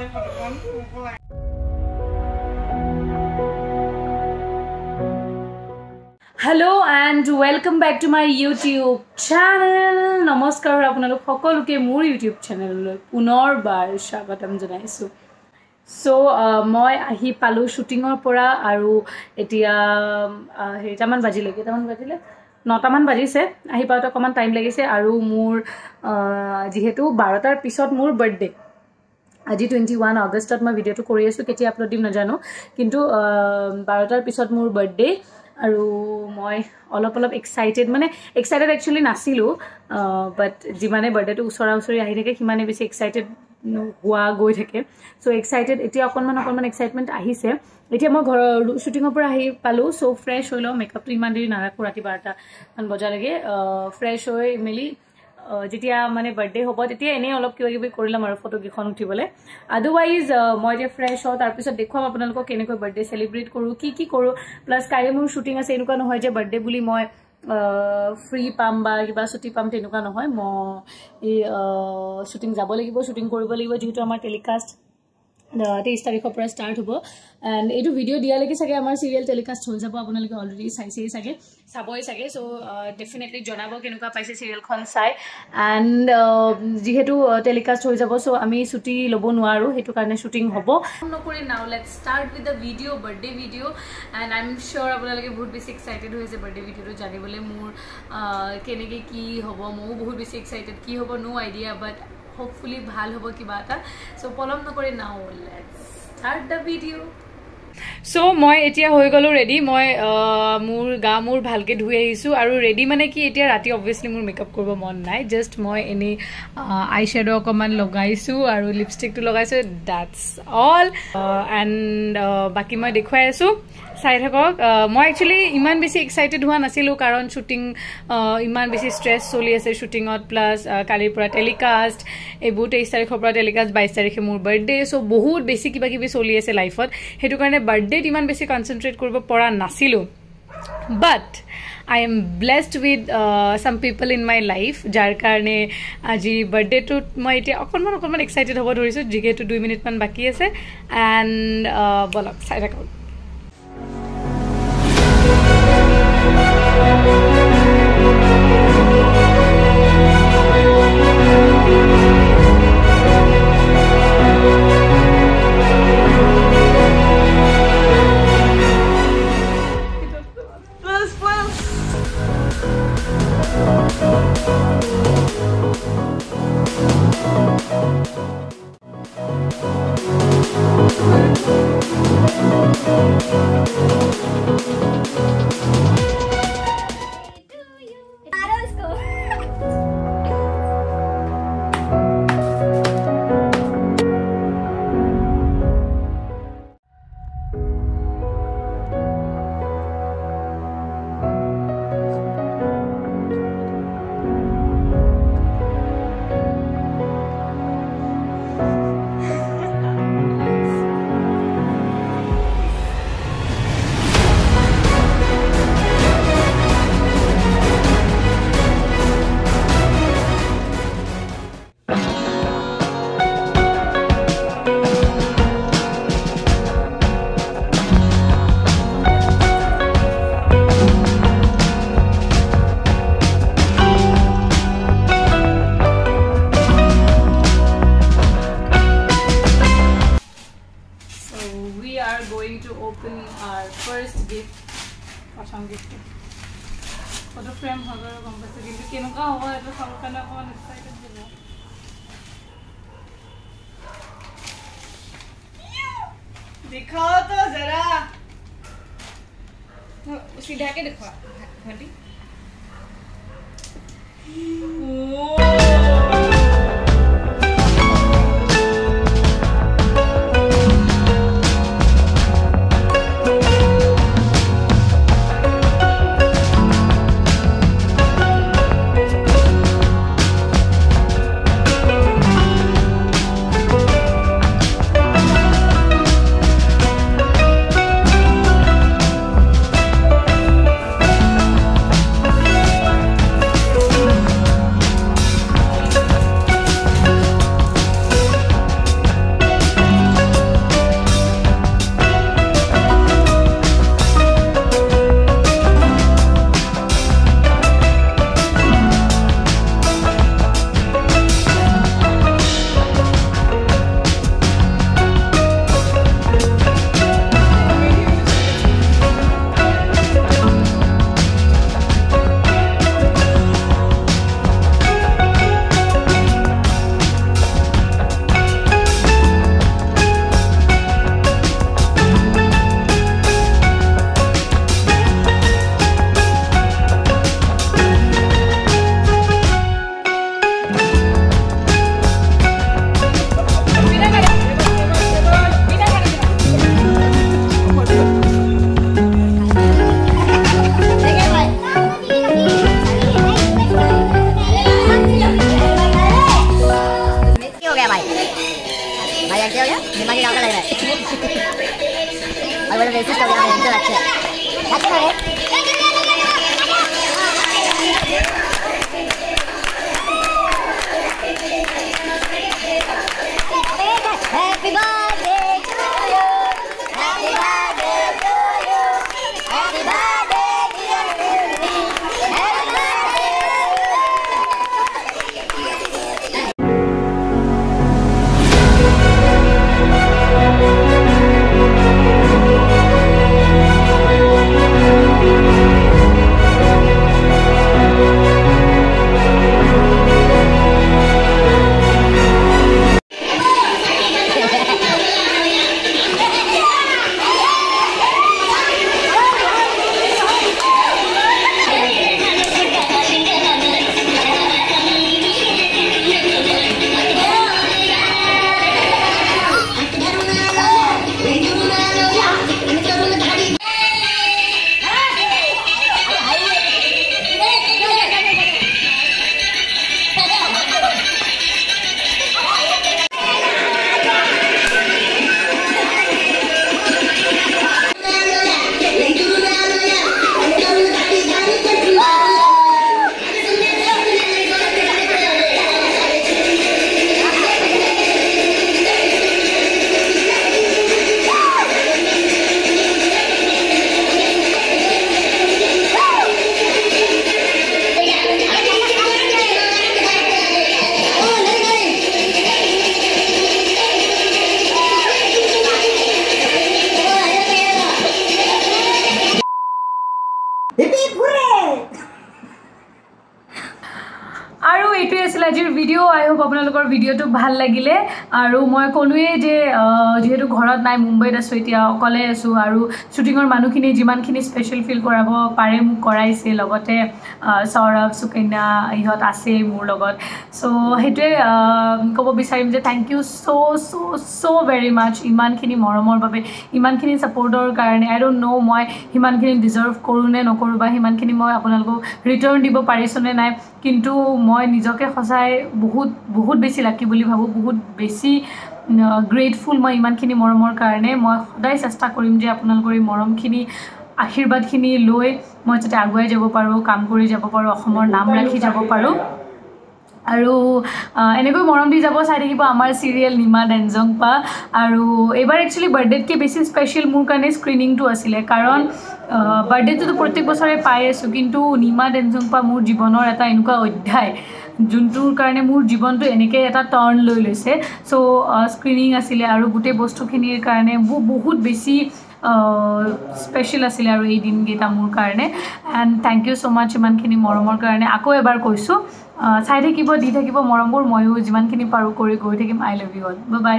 Hello' and welcome back to my YouTube channel নমস্কাৰ আপোনালোক সকলোকে মোৰ ইউটিউব চেনেললৈ পুনৰবাৰ স্বাগতম জনাইছোঁ। চ' মই আহি পালোঁ শ্বুটিঙৰ পৰা আৰু এতিয়া হেৰিটামান বাজিলে কেইটামান বাজিলে? নটামান বাজিছে। আহি পাওঁতে অকণমান টাইম লাগিছে আৰু মোৰ যিহেতু বাৰটাৰ পিছত মোৰ বাৰ্থডে আজি টুৱেণ্টি ওৱান আগষ্টত মই ভিডিঅ'টো কৰি আছোঁ কেতিয়া আপলোড দিম নাজানো। কিন্তু বাৰটাৰ পিছত মোৰ বাৰ্থডে আৰু মই অলপ অলপ এক্সাইটেড মানে এক্সাইটেড একচুৱেলি নাছিলোঁ বাট যিমানে বাৰ্থডেটো ওচৰা ওচৰি আহি থাকে সিমানে বেছি এক্সাইটেড হোৱা গৈ থাকে। চ' এক্সাইটেড এতিয়া অকণমান অকণমান এক্সাইটমেণ্ট আহিছে। এতিয়া মই ঘৰৰ শ্বুটিঙৰ পৰা আহি পালোঁ চ' ফ্ৰেছ হৈ লওঁ মেকআপটো ইমান দেৰি নাৰাখোঁ ৰাতি বাৰটামান বজালৈকে। ফ্ৰেছ হৈ মেলি যেতিয়া মানে বাৰ্থডে হ'ব তেতিয়া এনেই অলপ কিবা কিবি কৰি ল'ম আৰু ফটোকেইখন উঠিবলৈ। আদাৰৱাইজ মই এতিয়া ফ্ৰেছ হওঁ তাৰপিছত দেখুৱাম আপোনালোকক কেনেকৈ বাৰ্থডে চেলিব্ৰেট কৰোঁ কি কি কৰোঁ। প্লাছ কাইলৈ মোৰ শ্বুটিং আছে এনেকুৱা নহয় যে বাৰ্থডে বুলি মই ফ্ৰী পাম বা কিবা ছুটি পাম তেনেকুৱা নহয়। মই শ্বুটিং যাব লাগিব শ্বুটিং কৰিব লাগিব যিহেতু আমাৰ টেলিকাষ্ট তেইছ তাৰিখৰ পৰা ষ্টাৰ্ট হ'ব। এণ্ড এইটো ভিডিঅ' দিয়ালৈকে চাগে আমাৰ চিৰিয়েল টেলিকাষ্ট হৈ যাব আপোনালোকে অলৰেডি চাইছেই চাগে চাবই চাগে। চ' ডেফিনেটলি জনাব কেনেকুৱা পাইছে চিৰিয়েলখন চাই। এণ্ড যিহেতু টেলিকাষ্ট হৈ যাব চ' আমি ছুটি ল'ব নোৱাৰোঁ সেইটো কাৰণে শ্বুটিং হ'ব। নকৰি now let start with the video' birthday video' and I am sure আপোনালোকে বহুত বেছি এক্সাইটেড হৈছে বাৰ্থডে ভিডিঅ'টো জানিবলৈ। মোৰ কেনেকৈ কি হ'ব ময়ো বহুত বেছি এক্সাইটেড কি হ'ব ন' আইডিয়া বাট হোপফুলি ভাল হ'ব কিবা এটা চ' পলম নকৰি নাও ষ্টাৰ্ট দ্য ভিডিঅ' চ' মই এতিয়া হৈ গ'লোঁ ৰেডি মই মোৰ গা মূৰ ভালকৈ ধুই আহিছোঁ আৰু ৰেডি মানে কি এতিয়া ৰাতি অবভিয়াছলি মোৰ মেকআপ কৰিব মন নাই। জাষ্ট মই এনেই আই শ্বেড' অকণমান লগাইছোঁ আৰু লিপষ্টিকটো লগাইছোঁ। ডাটছ অল এণ্ড বাকী মই দেখুৱাই আছোঁ। চাই থাকক। মই একচুৱেলি ইমান বেছি এক্সাইটেড হোৱা নাছিলোঁ কাৰণ শ্বুটিং ইমান বেছি ষ্ট্ৰেছ চলি আছে শ্বুটিঙত প্লাছ কালিৰ পৰা টেলিকাষ্ট এইবোৰ তেইছ তাৰিখৰ পৰা টেলিকাষ্ট বাইছ তাৰিখে মোৰ বাৰ্থডে চ' বহুত বেছি কিবা কিবি চলি আছে লাইফত সেইটো কাৰণে বাৰ্থডেত ইমান বেছি কনচেনট্ৰেট কৰিব পৰা নাছিলোঁ। But I am blessed with some people in my life যাৰ কাৰণে আজি বাৰ্থডেটোত মই এতিয়া অকণমান অকণমান এক্সাইটেড হ'ব ধৰিছোঁ যিহেতু দুই মিনিটমান বাকী আছে। এণ্ড বলক চাই থাকক। are going to open our first gift. প্ৰথম gift. ফটো ফ্ৰেম হ'ব আৰু গম পাইছোঁ কিন্তু কেনেকুৱা হ'ব এইটো চাবৰ কাৰণে অকণমান এক্সাইটেড হ'ব दिखाओ तो जरा तो सीधा के दिखा घंटी এইটোৱে আছিলে আজিৰ ভিডিঅ' আই হোপ আপোনালোকৰ ভিডিঅ'টো ভাল লাগিলে। আৰু মই ক'লোৱেই যে যিহেতু ঘৰত নাই মুম্বাইত আছোঁ এতিয়া অকলে আছোঁ আৰু শ্বুটিঙৰ মানুহখিনি যিমানখিনি স্পেচিয়েল ফিল কৰাব পাৰে মোক কৰাইছে। লগতে সৌৰভ সুকন্যা ইহঁত আছেই মোৰ লগত। চ' সেইটোৱে ক'ব বিচাৰিম যে thank you so' so' so' very much ইমানখিনি মৰমৰ বাবে ইমানখিনি ছাপৰ্টৰ কাৰণে। আই ডোণ্ট ন' মই সিমানখিনি ডিজাৰ্ভ কৰোঁ নে নকৰোঁ বা সিমানখিনি মই আপোনালোকক ৰিটাৰ্ণ দিব পাৰিছোঁ নে নাই। কিন্তু মই নিজকে সঁচাই বহুত বহুত বেছি লাকি বুলি ভাবোঁ বহুত বেছি গ্ৰেটফুল মই ইমানখিনি মৰমৰ কাৰণে। মই সদায় চেষ্টা কৰিম যে আপোনালোকৰ এই মৰমখিনি আশীৰ্বাদখিনি লৈ মই যাতে আগুৱাই যাব পাৰোঁ কাম কৰি যাব পাৰোঁ অসমৰ নাম ৰাখি যাব পাৰোঁ। আৰু এনেকৈ মৰম দি যাব চাই থাকিব আমাৰ চিৰিয়েল নিমা ডেনজংপা আৰু এইবাৰ একচুৱেলি বাৰ্থডেতকৈ বেছি স্পেচিয়েল মোৰ কাৰণে স্ক্ৰিনিংটো আছিলে কাৰণ বাৰ্থডেটোতো প্ৰত্যেক বছৰে পাই আছোঁ কিন্তু নিমা ডেনজংপা মোৰ জীৱনৰ এটা এনেকুৱা অধ্যায়। যোনটোৰ কাৰণে মোৰ জীৱনটো এনেকৈ এটা টাৰ্ণ লৈ লৈছে। চ' স্ক্ৰিনিং আছিলে আৰু গোটেই বস্তুখিনিৰ কাৰণে বহু- বহুত বেছি স্পেচিয়েল আছিলে আৰু এই দিনকেইটা মোৰ কাৰণে। And thank you so' much ইমানখিনি মৰমৰ কাৰণে। আকৌ এবাৰ কৈছোঁ চাই থাকিব দি থাকিব মৰমবোৰ ময়ো যিমানখিনি পাৰোঁ কৰি গৈ থাকিম। I love you all bye bye